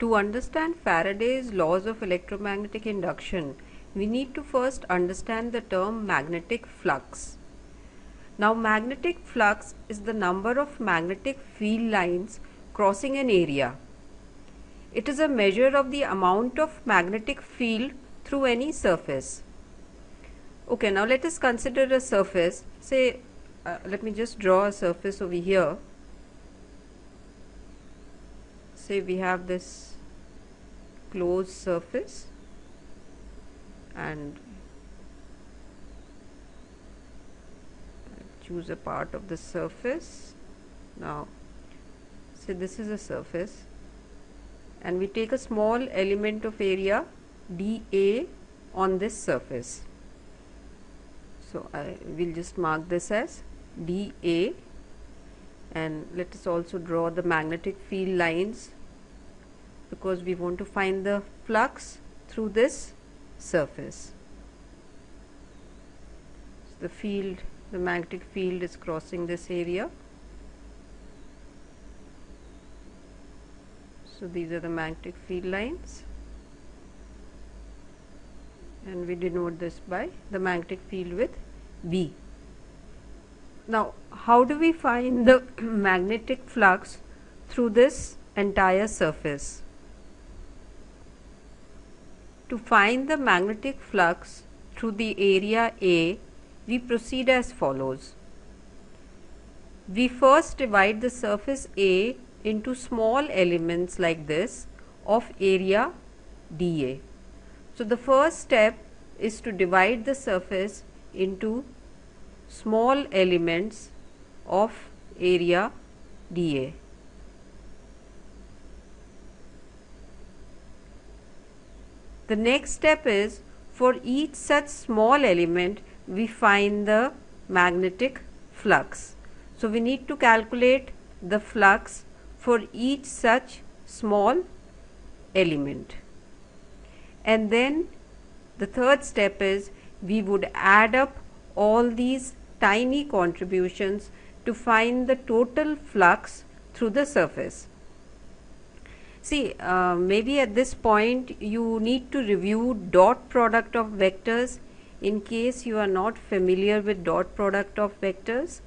To understand Faraday's laws of electromagnetic induction, we need to first understand the term magnetic flux. Now magnetic flux is the number of magnetic field lines crossing an area. It is a measure of the amount of magnetic field through any surface. Okay, now let us consider a surface. Say, uh, let me just draw a surface over here. Say we have this closed surface and choose a part of the surface. Now say this is a surface and we take a small element of area dA on this surface. So I will just mark this as dA and let us also draw the magnetic field lines because we want to find the flux through this surface. So the field the magnetic field is crossing this area. So these are the magnetic field lines. And we denote this by the magnetic field with B. Now how do we find the magnetic flux through this entire surface? To find the magnetic flux through the area A we proceed as follows. We first divide the surface A into small elements like this of area dA. So, the first step is to divide the surface into small elements of area dA. The next step is for each such small element we find the magnetic flux. So, we need to calculate the flux for each such small element. And then the third step is we would add up all these tiny contributions to find the total flux through the surface. See, uh, maybe at this point you need to review dot product of vectors in case you are not familiar with dot product of vectors.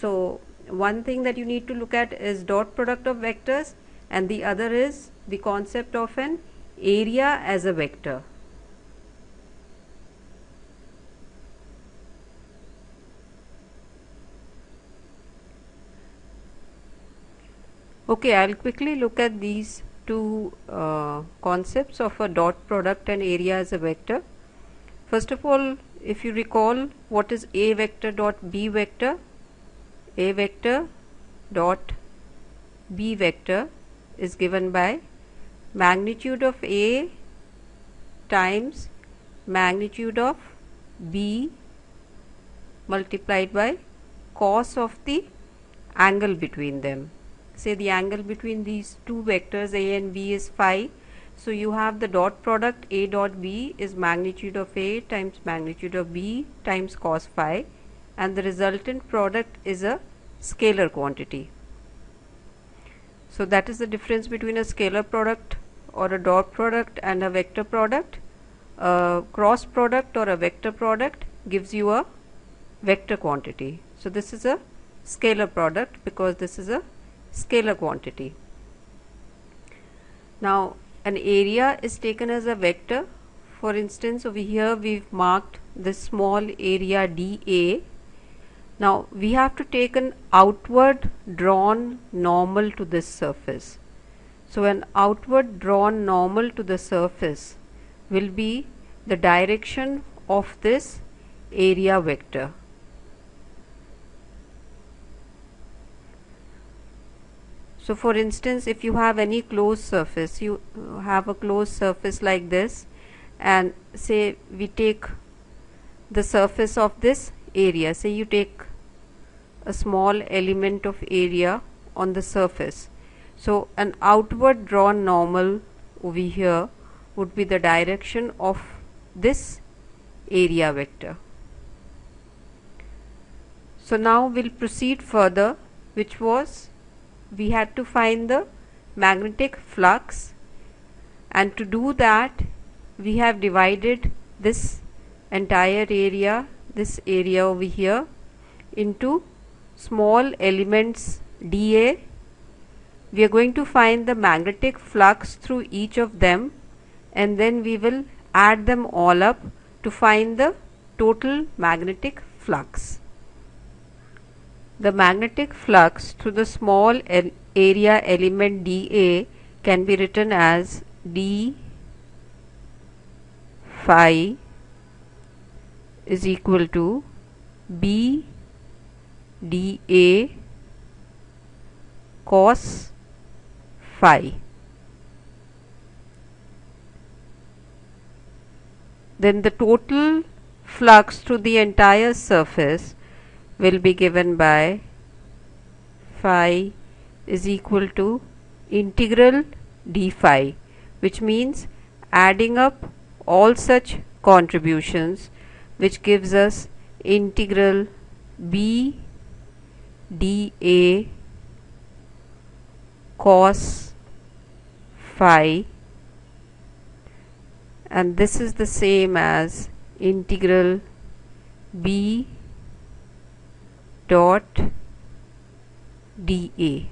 So one thing that you need to look at is dot product of vectors and the other is the concept of an area as a vector. Okay, I'll quickly look at these two uh, concepts of a dot product and area as a vector. First of all, if you recall what is A vector dot B vector, A vector dot B vector is given by magnitude of A times magnitude of B multiplied by cos of the angle between them say the angle between these two vectors a and b is phi. So you have the dot product a dot b is magnitude of a times magnitude of b times cos phi and the resultant product is a scalar quantity. So that is the difference between a scalar product or a dot product and a vector product. A cross product or a vector product gives you a vector quantity. So this is a scalar product because this is a scalar quantity. Now an area is taken as a vector. For instance over here we've marked this small area dA now we have to take an outward drawn normal to this surface. So an outward drawn normal to the surface will be the direction of this area vector so for instance if you have any closed surface you have a closed surface like this and say we take the surface of this area say you take a small element of area on the surface. So an outward drawn normal over here would be the direction of this area vector. So now we'll proceed further which was we had to find the magnetic flux and to do that we have divided this entire area this area over here into small elements dA we are going to find the magnetic flux through each of them and then we will add them all up to find the total magnetic flux. The magnetic flux through the small area element dA can be written as d phi is equal to b dA cos phi. Then the total flux through the entire surface will be given by phi is equal to integral d phi which means adding up all such contributions which gives us integral b dA cos phi. And this is the same as integral b dot dA.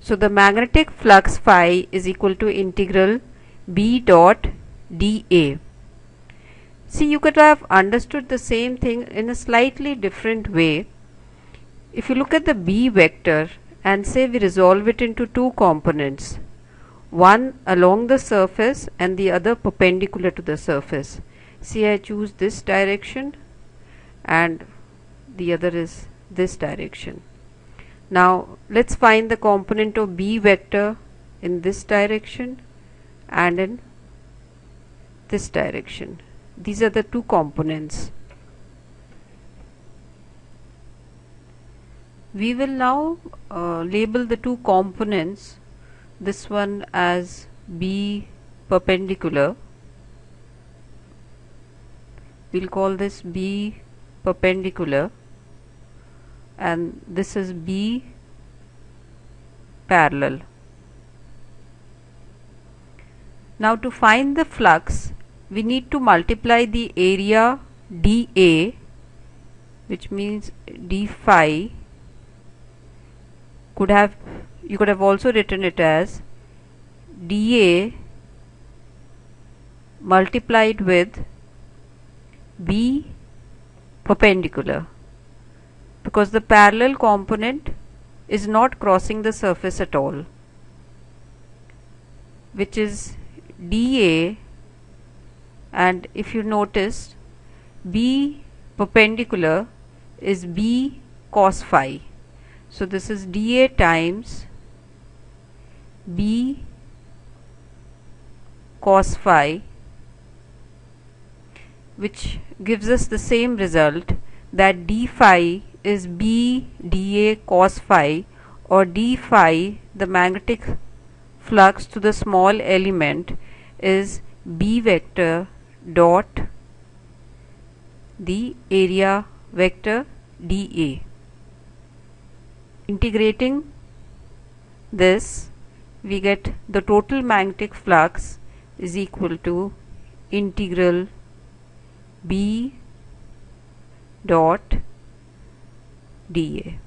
So the magnetic flux phi is equal to integral b dot dA. See you could have understood the same thing in a slightly different way. If you look at the B vector and say we resolve it into two components, one along the surface and the other perpendicular to the surface. See I choose this direction and the other is this direction. Now let's find the component of B vector in this direction and in this direction these are the two components we will now uh, label the two components this one as B perpendicular. We'll call this B perpendicular. And this is B parallel. Now to find the flux we need to multiply the area dA which means d phi could have you could have also written it as dA multiplied with B perpendicular. Because the parallel component is not crossing the surface at all which is dA and if you notice B perpendicular is B cos phi. So this is dA times B cos phi which gives us the same result that d phi is B dA cos phi or d phi the magnetic flux to the small element is B vector dot the area vector dA. Integrating this we get the total magnetic flux is equal to integral B dot dA.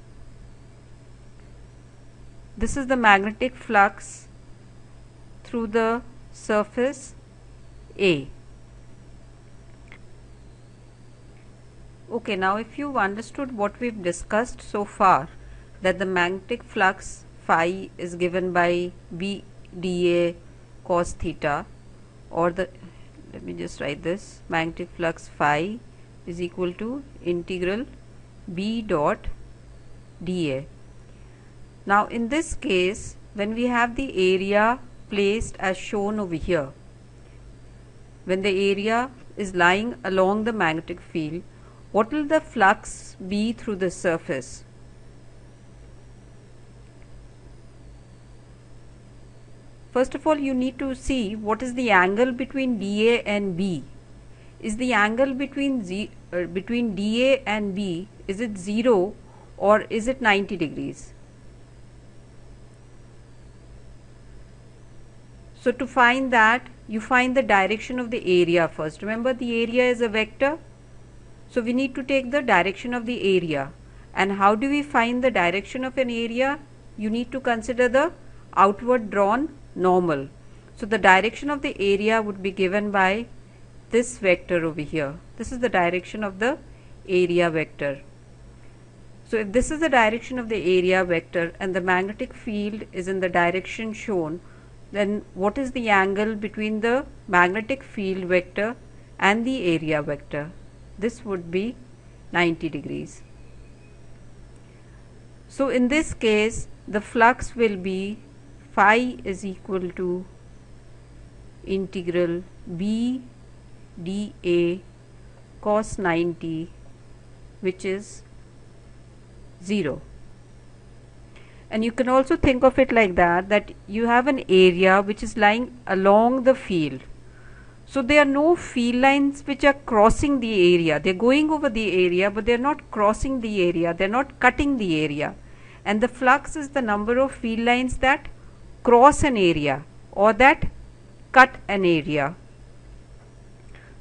This is the magnetic flux through the surface A. Okay, now if you've understood what we've discussed so far, that the magnetic flux phi is given by B dA cos theta or the let me just write this magnetic flux phi is equal to integral B dot dA. Now in this case when we have the area placed as shown over here when the area is lying along the magnetic field what will the flux be through the surface? First of all you need to see what is the angle between dA and B. is the angle between Z, uh, between DA and B is it 0 or is it 90 degrees? So to find that you find the direction of the area first. Remember the area is a vector. So we need to take the direction of the area. And how do we find the direction of an area? You need to consider the outward drawn normal so the direction of the area would be given by this vector over here. This is the direction of the area vector. So if this is the direction of the area vector and the magnetic field is in the direction shown, then what is the angle between the magnetic field vector and the area vector? This would be 90 degrees. So in this case, the flux will be phi is equal to integral b dA cos 90 which is 0 and you can also think of it like that that you have an area which is lying along the field. So there are no field lines which are crossing the area. They're going over the area but they're not crossing the area. They're not cutting the area. And the flux is the number of field lines that cross an area or that cut an area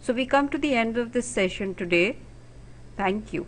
so we come to the end of this session today. Thank you.